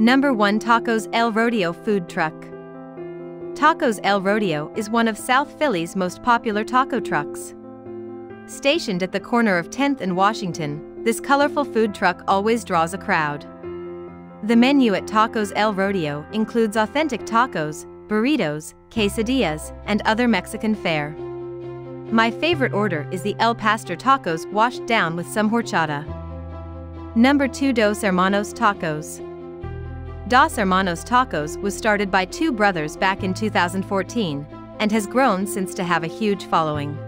Number 1 Tacos El Rodeo Food Truck. Tacos El Rodeo is one of South Philly's most popular taco trucks. Stationed at the corner of 10th and Washington, this colorful food truck always draws a crowd. The menu at Tacos El Rodeo includes authentic tacos, burritos, quesadillas, and other Mexican fare. My favorite order is the El Pastor tacos washed down with some horchata. Number 2 Dos Hermanos Tacos. Dos Hermanos Tacos was started by two brothers back in 2014 and has grown since to have a huge following.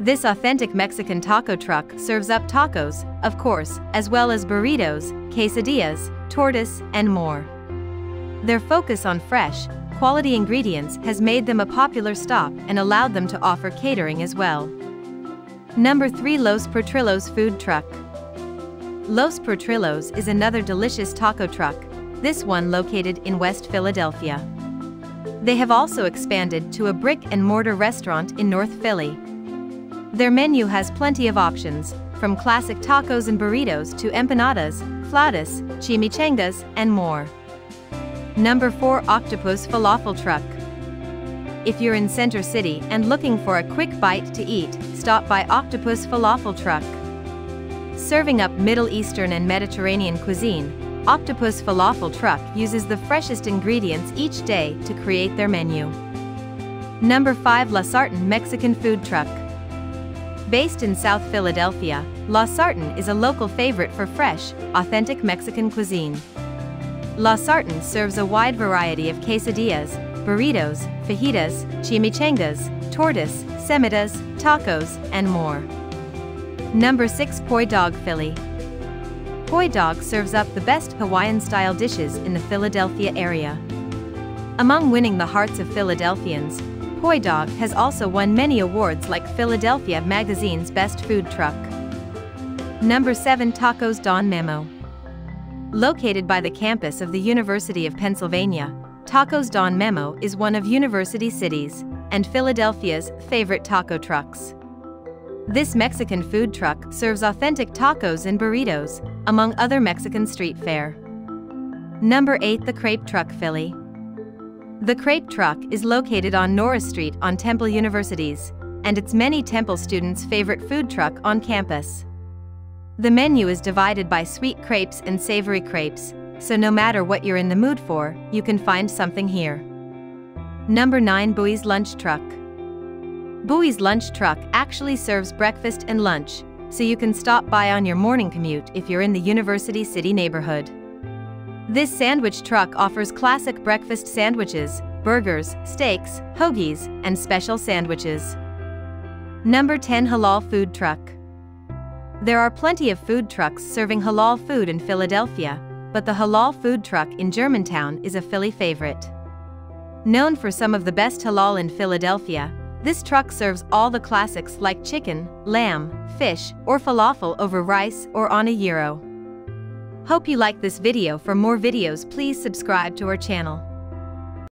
This authentic Mexican taco truck serves up tacos, of course, as well as burritos, quesadillas, tortas, and more. Their focus on fresh, quality ingredients has made them a popular stop and allowed them to offer catering as well. Number 3 Los Portillos Food Truck. Los Portillos is another delicious taco truck, this one located in West Philadelphia. They have also expanded to a brick and mortar restaurant in North Philly. Their menu has plenty of options, from classic tacos and burritos to empanadas, flautas, chimichangas, and more. Number 4 Octopus Falafel Truck. If you're in Center City and looking for a quick bite to eat, stop by Octopus Falafel Truck. Serving up Middle Eastern and Mediterranean cuisine, Octopus Falafel Truck uses the freshest ingredients each day to create their menu. Number 5 La Sartén Mexican Food Truck. Based in South Philadelphia, La Sartén is a local favorite for fresh, authentic Mexican cuisine. La Sartén serves a wide variety of quesadillas, burritos, fajitas, chimichangas, tortas, semitas, tacos, and more. Number 6 Poi Dog Philly. Poi Dog serves up the best Hawaiian-style dishes in the Philadelphia area. Among winning the hearts of Philadelphians, Poi Dog has also won many awards like Philadelphia Magazine's Best Food Truck. Number 7 Tacos Don Memo. Located by the campus of the University of Pennsylvania, Tacos Don Memo is one of University City's and Philadelphia's favorite taco trucks. This Mexican food truck serves authentic tacos and burritos, among other Mexican street fare. Number 8 The Crepe Truck Philly. The Crepe Truck is located on Norris Street on Temple Universities, and it's many Temple students' favorite food truck on campus. The menu is divided by sweet crepes and savory crepes, so no matter what you're in the mood for, you can find something here. Number 9 Bui's Lunch Truck. Bui's Lunch Truck actually serves breakfast and lunch, so you can stop by on your morning commute if you're in the University City neighborhood. This sandwich truck offers classic breakfast sandwiches, burgers, steaks, hoagies, and special sandwiches. Number 10 Halal Food Truck. There are plenty of food trucks serving halal food in Philadelphia, but the halal food truck in Germantown is a Philly favorite. Known for some of the best halal in Philadelphia, this truck serves all the classics like chicken, lamb, fish, or falafel over rice or on a gyro. Hope you like this video for more videos please subscribe to our channel.